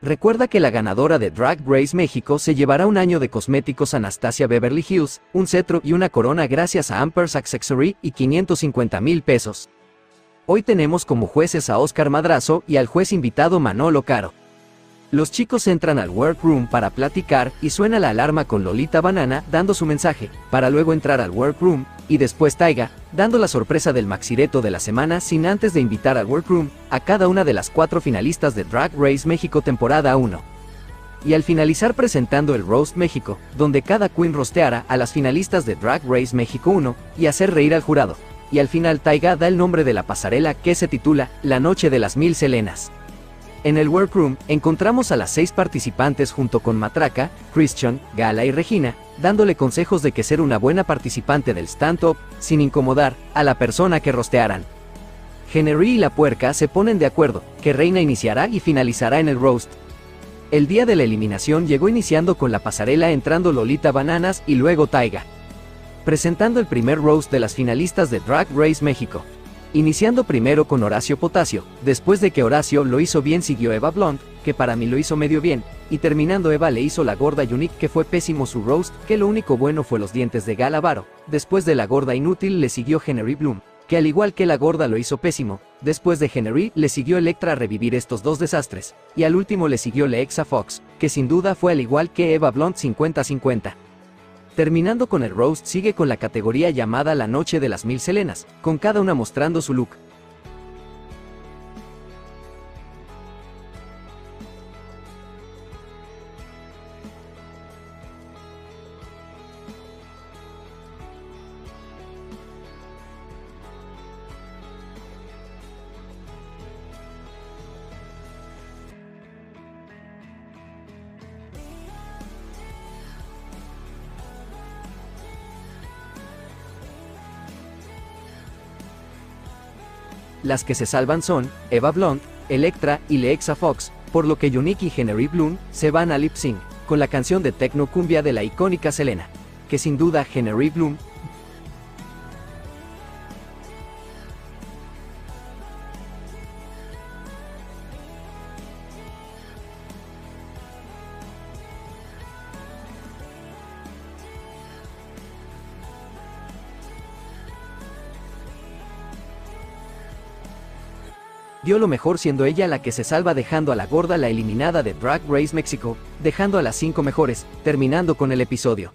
Recuerda que la ganadora de Drag Race México se llevará un año de cosméticos Anastasia Beverly Hills, un cetro y una corona gracias a Ampers Accessory y 550 mil pesos. Hoy tenemos como jueces a Oscar Madrazo y al juez invitado Manolo Caro. Los chicos entran al workroom para platicar y suena la alarma con Lolita Banana dando su mensaje, para luego entrar al workroom, y después Taiga, dando la sorpresa del maxireto de la semana sin antes de invitar al workroom a cada una de las cuatro finalistas de Drag Race México temporada 1. Y al finalizar presentando el Roast México, donde cada queen rosteara a las finalistas de Drag Race México 1 y hacer reír al jurado. Y al final Taiga da el nombre de la pasarela que se titula La Noche de las Mil Selenas. En el workroom encontramos a las seis participantes junto con Matraca, Christian, Gala y Regina, dándole consejos de que ser una buena participante del stand-up, sin incomodar a la persona que rostearan. Henry y la puerca se ponen de acuerdo, que Reina iniciará y finalizará en el roast. El día de la eliminación llegó iniciando con la pasarela entrando Lolita Bananas y luego Taiga. Presentando el primer roast de las finalistas de Drag Race México. Iniciando primero con Horacio Potasio, después de que Horacio lo hizo bien siguió Eva Blond, que para mí lo hizo medio bien, y terminando Eva le hizo la gorda Unique que fue pésimo su roast, que lo único bueno fue los dientes de Galavaro, después de la gorda inútil le siguió Henry Bloom, que al igual que la gorda lo hizo pésimo, después de Henry le siguió Electra a revivir estos dos desastres, y al último le siguió Lexa Fox, que sin duda fue al igual que Eva Blond 50-50. Terminando con el roast sigue con la categoría llamada La Noche de las Mil Selenas, con cada una mostrando su look, Las que se salvan son Eva Blunt, Electra y Lexa Fox, por lo que Unique y Henry Bloom se van a lip sync con la canción de Tecno Cumbia de la icónica Selena, que sin duda Henry Bloom dio lo mejor siendo ella la que se salva dejando a la gorda la eliminada de Drag Race México, dejando a las cinco mejores, terminando con el episodio.